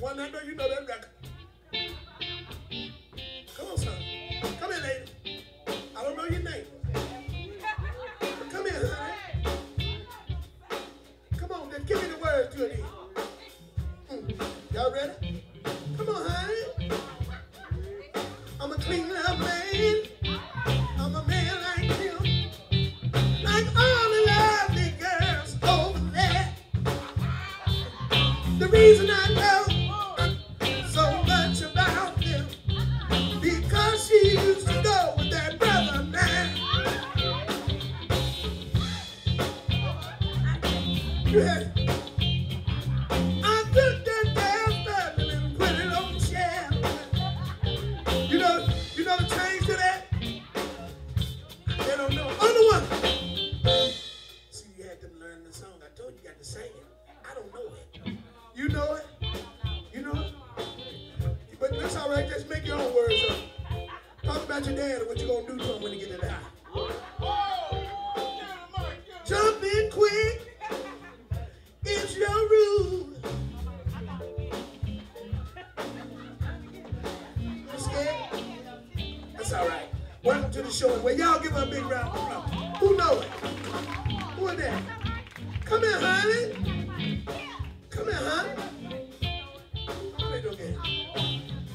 One know you know that record. Come on, son. Come here, lady. I don't know your name. Come here, honey. Come on, then give me the words to it. Mm. Y'all ready? Come on, honey. I'm a clean up man. I'm a man like him. Like all the lovely girls over there. The reason I know your own words up. Talk about your dad and what you gonna do to him when he get to die. That's all right. Welcome to the show. Well, y'all give her a big round of applause. Who know it? Who is that? Come here, honey. Come here, honey. Come here.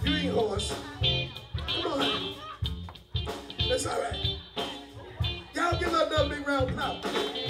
You ain't horse. Come on, honey. That's all right. Y'all give her another big round of applause.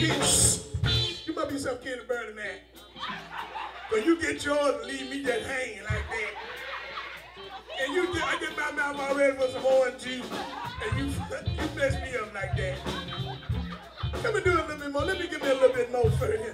You might be some kid burning that. But you get yours and leave me just hanging like that. And you get, I get my mouth already for some orange juice. And you, you mess me up like that. Let me do a little bit more. Let me give me a little bit more for you.